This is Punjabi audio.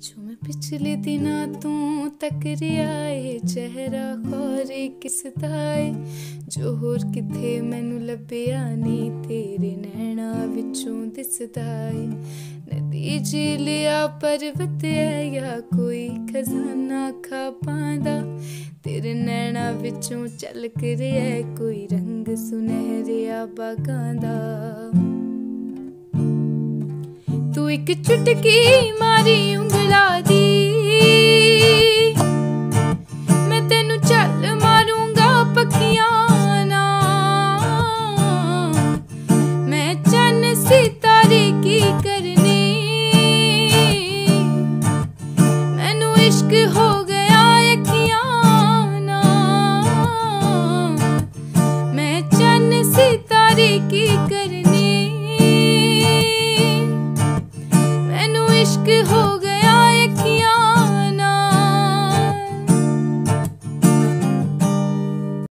ਜੋ ਮੈਂ ਪਿਛਲੇ ਦਿਨਾਂ ਤੋਂ ਤੱਕ ਰਿਹਾ ਏ ਚਿਹਰਾ ਖੋਰੇ ਕਿਸ ਦਾ ਏ? ਜੋ ਹੋਰ ਕਿਥੇ ਮੈਨੂੰ ਲੱਭਿਆ ਨਹੀਂ, ਤੇਰੇ ਨੈਣਾ ਵਿੱਚੋਂ ਦਿਸਦਾ ਏ। ਨਦੀ ਲਿਆ ਪਰਵਤ ਹੈ ਜਾਂ ਕੋਈ ਖਜ਼ਾਨਾ ਖਾ ਪਾਂਦਾ ਤੇਰੇ ਨੈਣਾ ਵਿੱਚੋਂ ਝਲਕ ਰਿਹਾ ਕੋਈ ਰੰਗ ਸੁਨਹਿਰਿਆ ਬਾਗਾਂ ਦਾ? ਤੂੰ ਇੱਕ ਚੁਟਕੀ ਮਾਰੀ ਭੁਲਾ ਦੀ। ਮੈਂ ਤੈਨੂੰ ਚੱਲ ਮਾਰੂੰਗਾ ਪੱਖੀਆਂ ਨਾ ਮੈਂ ਚੰਨ ਸਿਤਾਰੇ ਕੀ ਕਰਨੀ? ਮੈਨੂੰ ਇਸ਼ਕ ਹੋ ਗਿਆ ਅੱਖੀਆਂ ਨਾ ਮੈਂ ਚੰਨ ਸਿਤਾਰੇ ਕੀ ਕਰਨੀ? इश्क हो गया